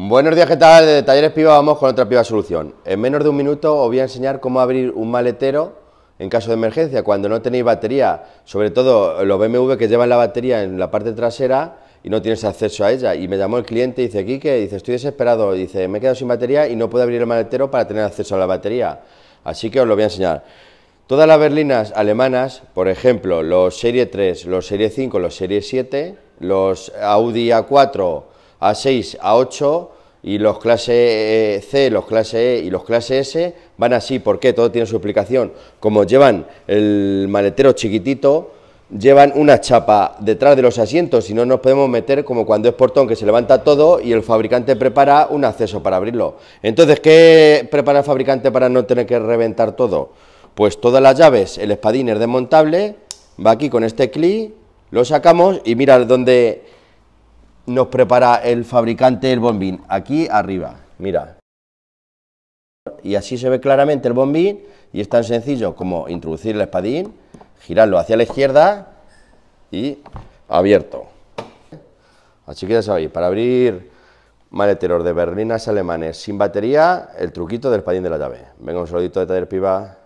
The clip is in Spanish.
Buenos días, ¿qué tal? De Talleres Piva vamos con otra Piva Solución. En menos de un minuto os voy a enseñar cómo abrir un maletero en caso de emergencia, cuando no tenéis batería, sobre todo los BMW que llevan la batería en la parte trasera y no tienes acceso a ella. Y me llamó el cliente y dice, Quique, dice, estoy desesperado, dice, me he quedado sin batería y no puedo abrir el maletero para tener acceso a la batería. Así que os lo voy a enseñar. Todas las berlinas alemanas, por ejemplo, los Serie 3, los Serie 5, los Serie 7, los Audi A4, A6, A8 y los clase eh, C, los clase E y los clase S van así, ¿por qué? Todo tiene su explicación. Como llevan el maletero chiquitito, llevan una chapa detrás de los asientos y no nos podemos meter como cuando es portón que se levanta todo y el fabricante prepara un acceso para abrirlo. Entonces, ¿qué prepara el fabricante para no tener que reventar todo? Pues todas las llaves, el espadín es desmontable, va aquí con este clic, lo sacamos y mira dónde nos prepara el fabricante el bombín, aquí arriba, mira. Y así se ve claramente el bombín y es tan sencillo como introducir el espadín, girarlo hacia la izquierda y abierto. Así que ya sabéis, para abrir maleteros de berlinas alemanes sin batería, el truquito del espadín de la llave. Venga, un saludito de Taller Piva.